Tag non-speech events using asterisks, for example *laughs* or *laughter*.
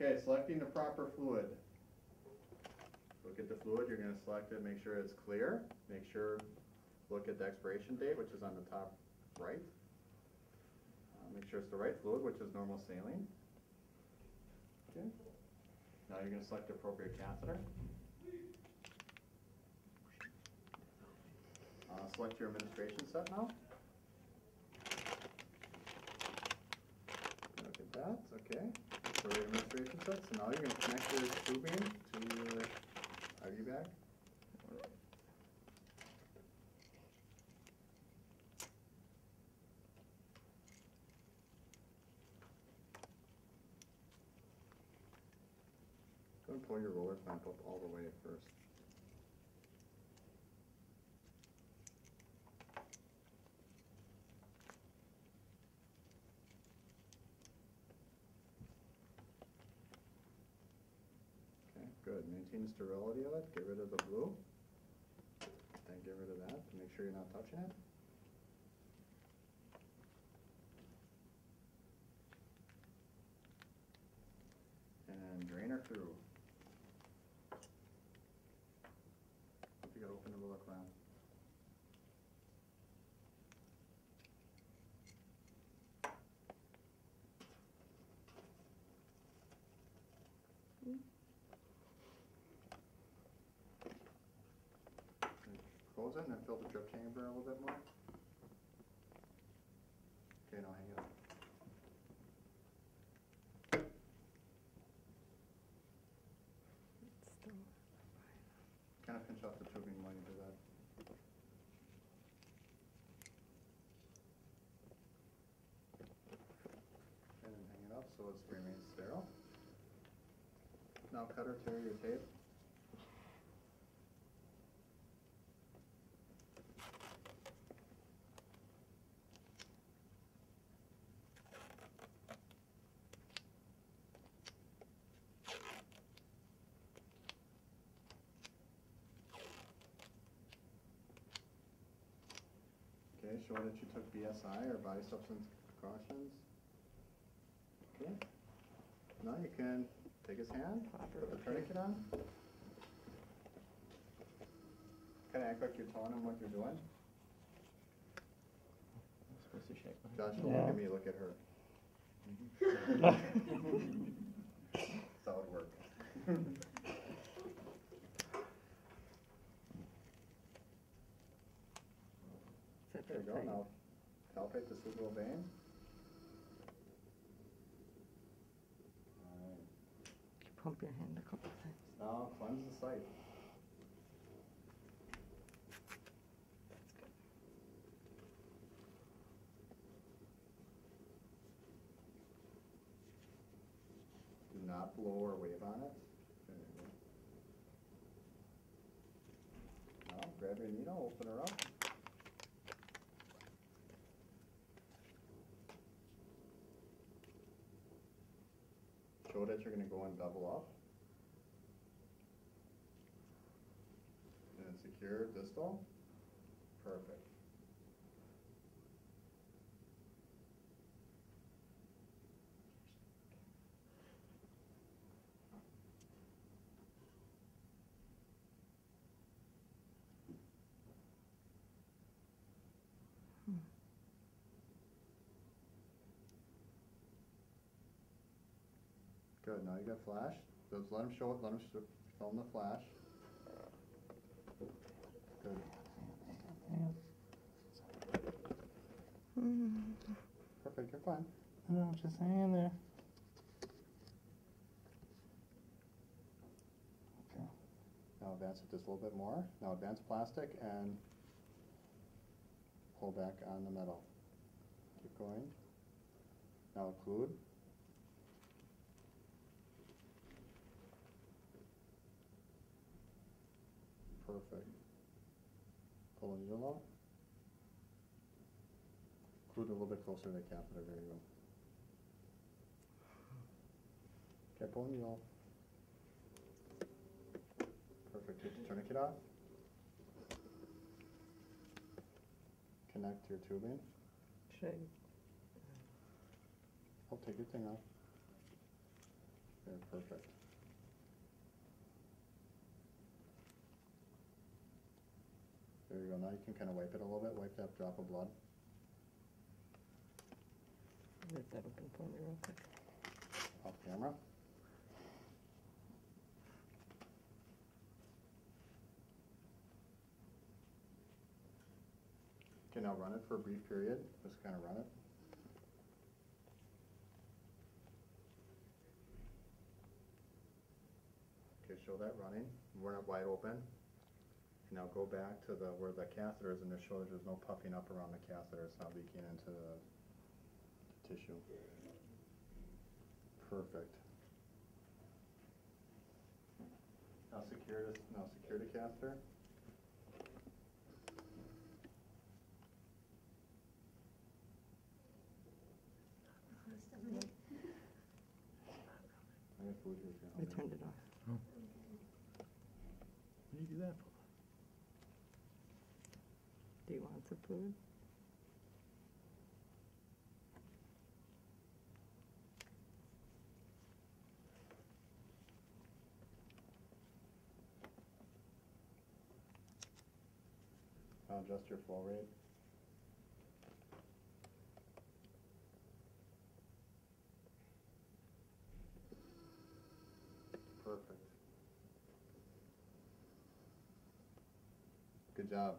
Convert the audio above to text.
Okay, selecting the proper fluid. Look at the fluid, you're gonna select it, make sure it's clear, make sure, look at the expiration date, which is on the top right. Uh, make sure it's the right fluid, which is normal saline. Okay, now you're gonna select the appropriate catheter. Uh, select your administration set now. Look at that, okay. So the so now you're gonna connect your tubing to your IV bag. Pull your roller clamp up all the way first. Okay, good. Maintain the sterility of it. Get rid of the blue. Then get rid of that make sure you're not touching it. And drain her through. Hope you gotta open the little clamp. Close it and then fill the drip chamber a little bit more. Okay, now hang it up. Kind of pinch off the tubing while you do that. And then hang it up so it remains sterile. Now cut or tear your tape. Okay, show that you took BSI or body substance precautions. Okay. Now you can take his hand, put the tourniquet on. Kind of act like you're telling him what you're doing. Supposed to shake my Josh, don't look at me, look at her. *laughs* Solid work. *laughs* There you go, now palpate the cerebral vein. Alright, Pump your hand a couple times. now cleanse the site. Do not blow or wave on it. There you go. Now, grab your needle, open her up. You're gonna go and double up. And secure distal. Perfect. Good, now you got flash. Just let him show it, let him sh- film the flash. Good. Perfect, you're fine. No, just hang there. Okay. Now advance it just a little bit more. Now advance plastic and pull back on the metal. Keep going. Now occlude. Perfect. Pull the needle out. Occlude a little bit closer to the catheter, there you go. Okay, pull the needle. Perfect, take the tourniquet off. Connect your tubing. Shake. Oh, take your thing off. There, Perfect. There you go, now you can kind of wipe it a little bit, wipe that drop of blood. That open for me real quick. off camera. Okay, now run it for a brief period, just kind of run it. Okay, show that running, run it wide open. Now go back to the, where the catheter is and just show that there's no puffing up around the catheter, it's not leaking into the tissue. Perfect. Now secure this, now secure the catheter. *laughs* I got food here. if you I want it. turned it off. Oh. What do you do that for? Do you want some food? Now adjust your flow rate. Perfect. Good job.